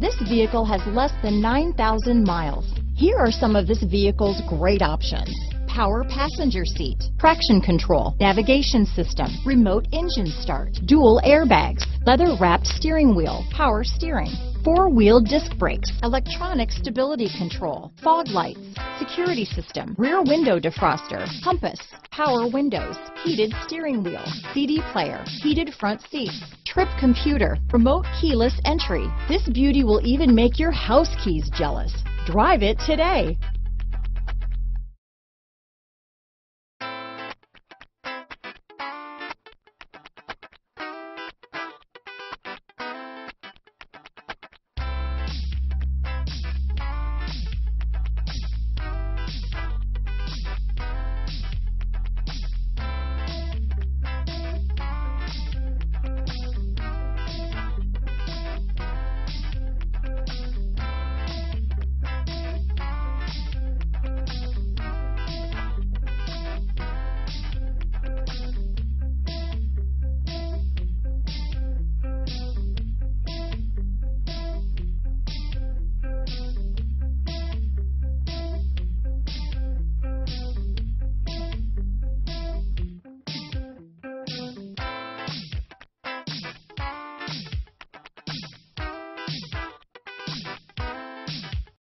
This vehicle has less than 9,000 miles. Here are some of this vehicle's great options. Power passenger seat, traction control, navigation system, remote engine start, dual airbags, leather wrapped steering wheel, power steering, four-wheel disc brakes, electronic stability control, fog lights, security system, rear window defroster, compass, power windows, heated steering wheel, CD player, heated front seats, trip computer, remote keyless entry. This beauty will even make your house keys jealous. Drive it today.